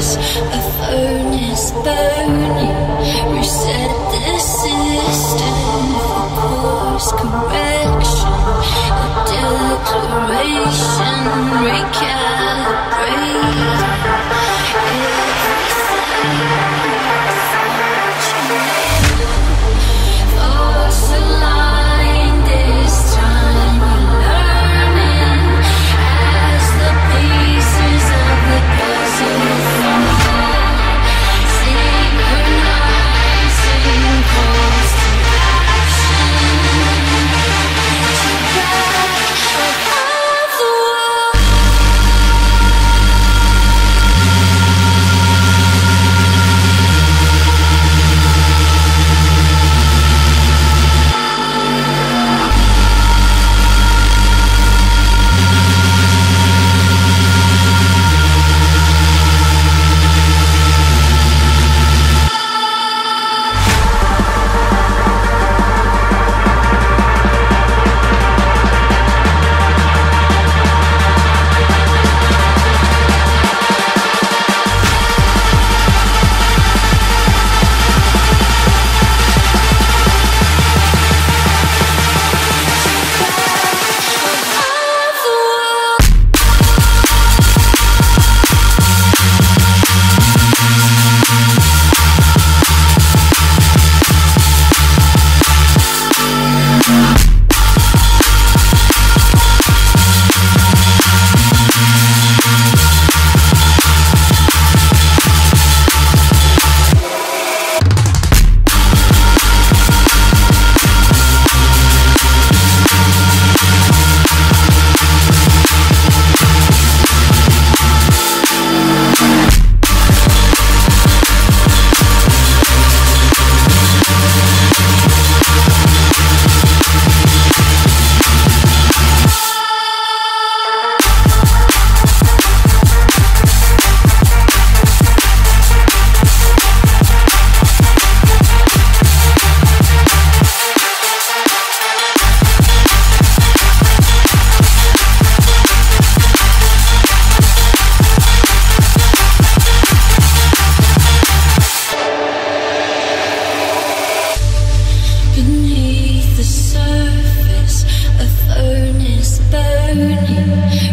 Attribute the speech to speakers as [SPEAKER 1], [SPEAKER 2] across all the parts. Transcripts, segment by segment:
[SPEAKER 1] a furnace burning. Reset the system for course correction, a declaration.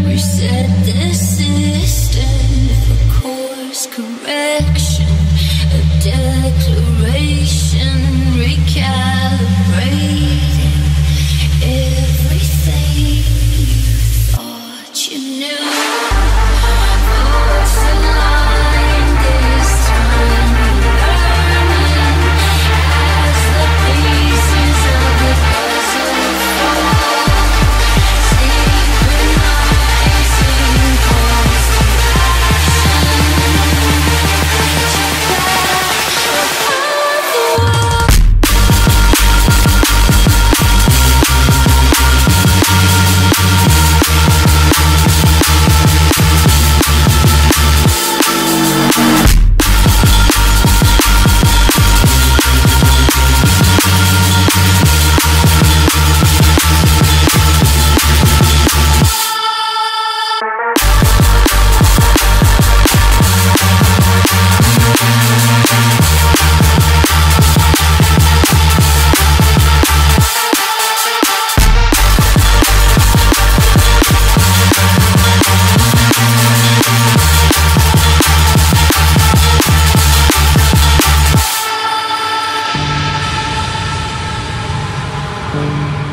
[SPEAKER 1] reset the system. Bye.